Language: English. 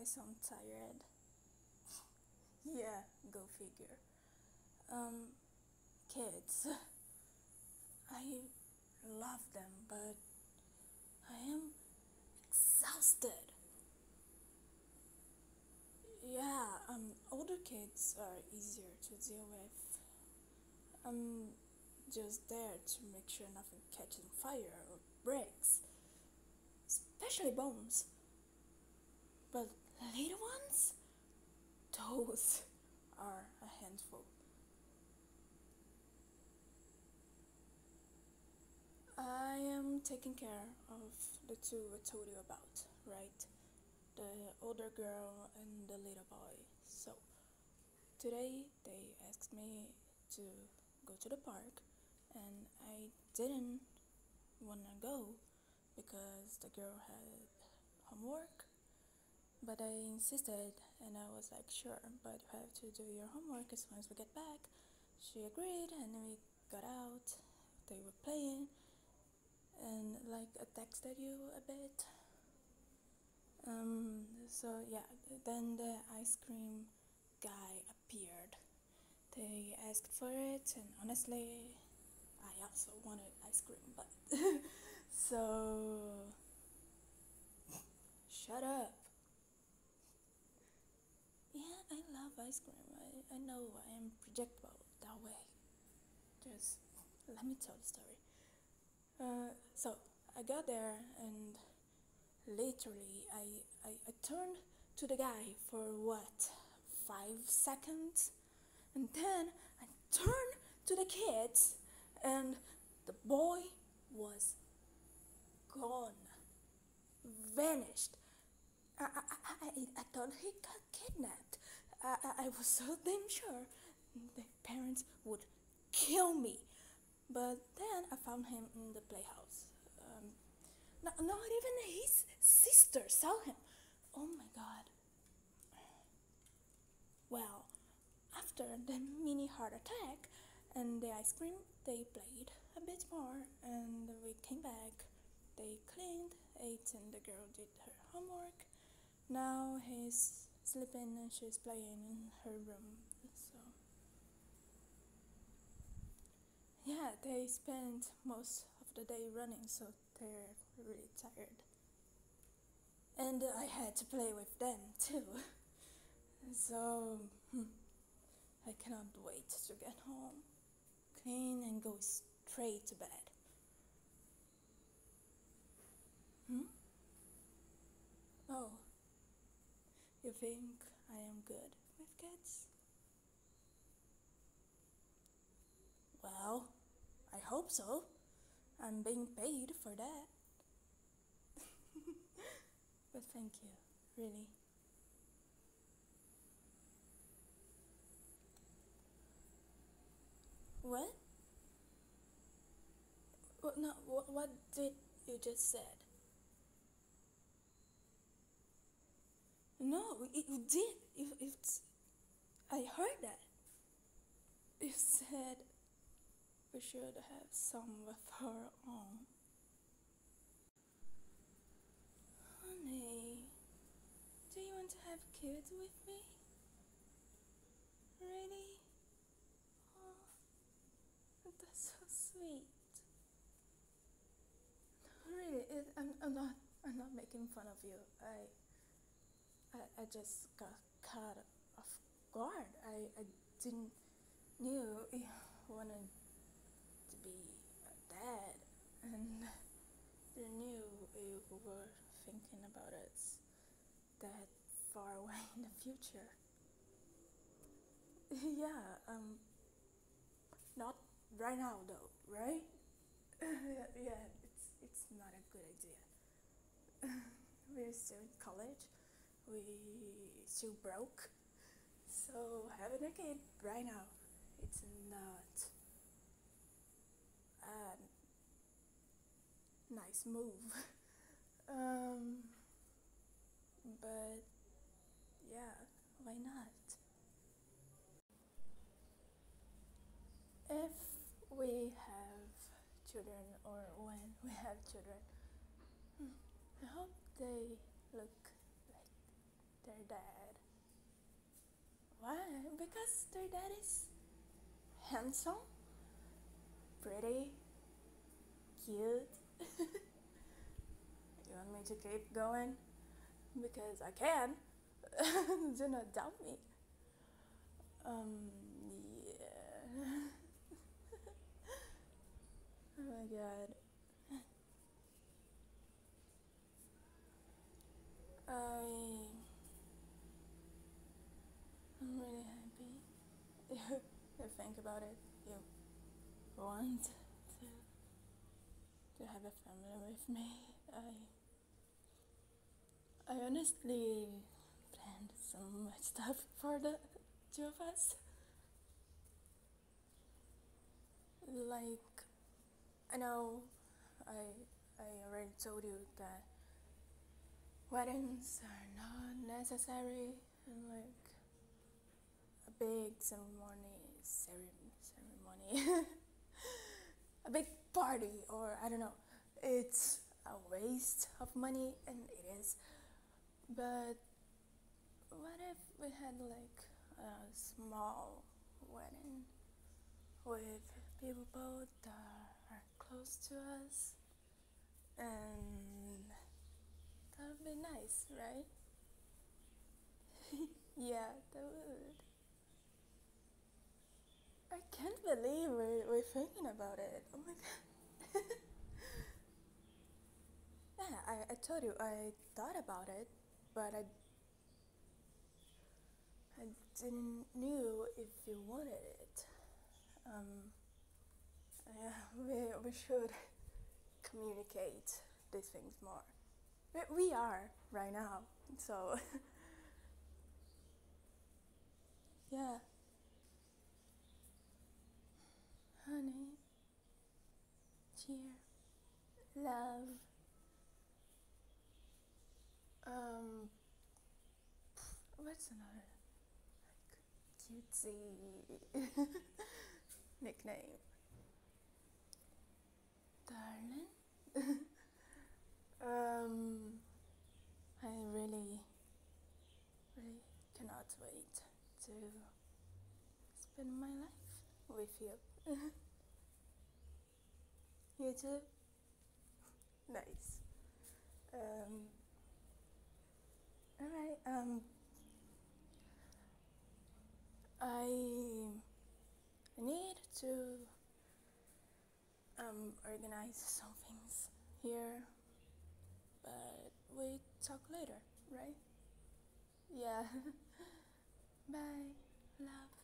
I sound tired. yeah, go figure. Um, kids. I love them, but I am exhausted. Yeah, um, older kids are easier to deal with. I'm just there to make sure nothing catches fire or breaks, especially bones. But little ones? Those are a handful. I am taking care of the two I told you about, right? The older girl and the little boy. So, today they asked me to go to the park, and I didn't wanna go because the girl had homework. But I insisted, and I was like, sure, but you have to do your homework as soon as we get back. She agreed, and we got out. They were playing, and like I texted you a bit. Um, so yeah, then the ice cream guy appeared. They asked for it, and honestly, I also wanted ice cream, but so shut up. Yeah, I love ice cream. I, I know I am projectable that way. Just let me tell the story. Uh, so I got there and literally I, I, I turned to the guy for what five seconds and then I turned to the kids and the boy was gone vanished I, I, I, I thought he got kidnapped I, I, was so damn sure the parents would kill me but then I found him in the playhouse. Um, not, not even his sister saw him. Oh my god. Well, after the mini heart attack and the ice cream, they played a bit more and we came back. They cleaned, ate, and the girl did her homework. Now he's sleeping and she's playing in her room. So yeah, they spend most of the day running, so they're really tired. And I had to play with them too. So hmm, I cannot wait to get home, clean, and go straight to bed. Hmm? Oh, you think I am good with kids? Well, I hope so. I'm being paid for that. but thank you, really. What? What? No. What, what did you just said? No, it, you did. It, it's. I heard that. You said we should have some with her on. Honey, do you want to have kids with me? Really? Oh, that's so sweet. Really, it, I'm, I'm not. I'm not making fun of you. I. I, I just got caught off guard. I, I didn't knew you wanted to be a dad and you knew you were thinking about us that far away in the future. yeah, um, not right now though, right? yeah, it's it's not a good idea. We're still in college. We still broke. So having a kid right now, it's not a nice move. um, but yeah, why not? If we have children or when we have children, hmm, I hope they look their dad. Why? Because their dad is handsome, pretty, cute. you want me to keep going? Because I can. Do not doubt me. Um, yeah. oh my god. I I'm really happy. you think about it. You want to to have a family with me. I I honestly planned so much stuff for the two of us. Like I know I I already told you that weddings are not necessary and like big ceremony ceremony a big party or I don't know it's a waste of money and it is but what if we had like a small wedding with people that are close to us and that would be nice, right? yeah, that would. I believe we're, we're thinking about it. Oh my god. yeah, I, I told you I thought about it, but I I didn't knew if you wanted it. Um, yeah, we, we should communicate these things more. We are right now, so yeah. Honey, cheer, love, um, what's another like cutesy nickname? Darling. um, I really, really cannot wait to spend my life with you. you too? Nice. Um, alright, um, I need to um, organize some things here, but we talk later, right? Yeah. Bye, love.